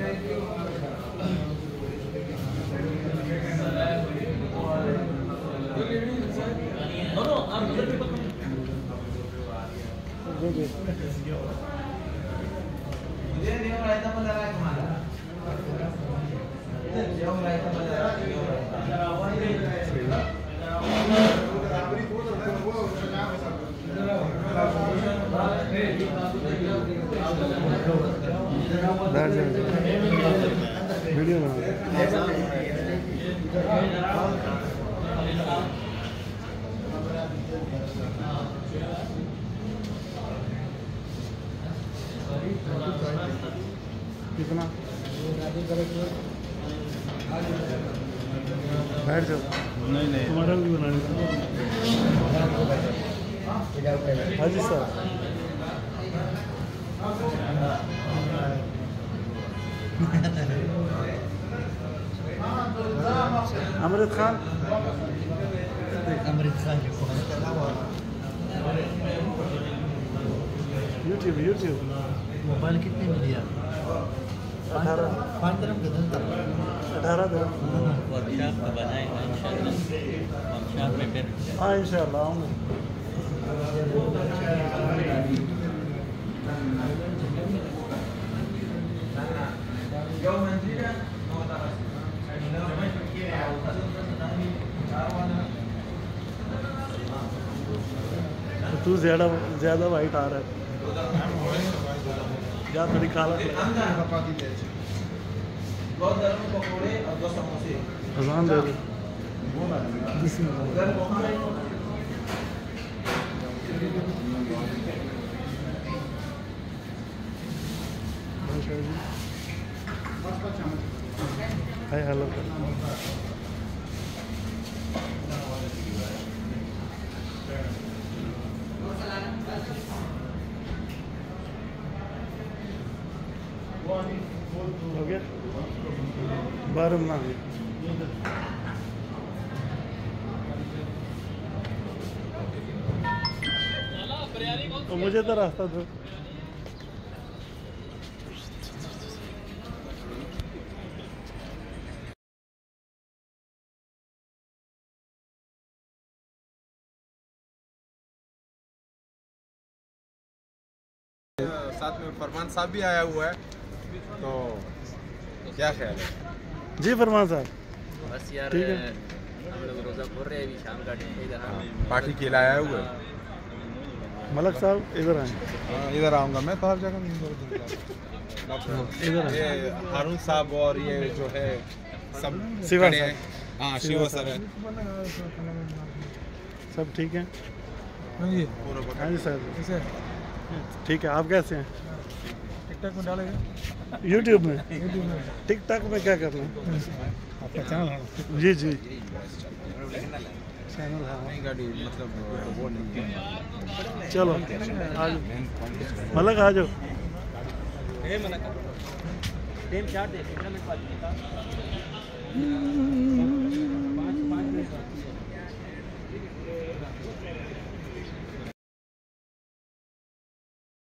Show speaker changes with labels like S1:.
S1: Dia dia mulai tambah darah kemana? Dia mulai tambah बैठ जाओ video कितना बैठ जाओ
S2: नहीं नहीं
S1: तुम्हारा भी बनाने हाँ जी sir. Amrit Khan
S3: Amrit Khan
S1: YouTube YouTube
S3: mobile कितने में दिया
S1: अठारह
S3: पाँच तरफ का दस तरफ
S1: अठारह दिन
S4: वर्कशॉप तो बनाएगा इंशाल्लाह वर्कशॉप में फिर
S1: हाँ इंशाल्लाह आऊँगा तू ज़्यादा ज़्यादा वाइट आ रहा है। या थोड़ी काला। अजान दे दे। हाय हेलो हो गया बारह में आ गया तो मुझे तो रास्ता दो।
S2: साथ में फरमान साहब भी आया हुआ है। तो क्या ख्याल है?
S1: जी फरमान साहब।
S4: बस यार
S1: ठीक है।
S4: हम लोग रोज़ा खोल रहे हैं अभी शाम का टाइम
S2: पार्टी के लिए आया हुआ है?
S1: मलक साहब इधर आए।
S2: हाँ, इधर आऊँगा मैं तो हर जगह नहीं
S1: इधर
S2: हारून साहब और ये जो है सब
S1: शिवा
S2: हैं। हाँ
S1: शिवा
S2: सर है
S1: सब ठीक है?
S2: हाँ जी।
S1: हाँ जी सर। ठीक है आप कैसे हैं?
S2: टिकटॉक में डालेगा।
S1: यूट्यूब में? टिकटॉक में क्या करना है?
S2: आपका चैनल
S1: जी जी। चैनल हाँ।
S2: नहीं गाड़ी मतलब वो नहीं
S1: चलो आ जाओ। मलक। आ जाओ
S4: टेम चार्ट दे